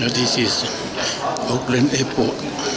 Now this is Auckland Airport.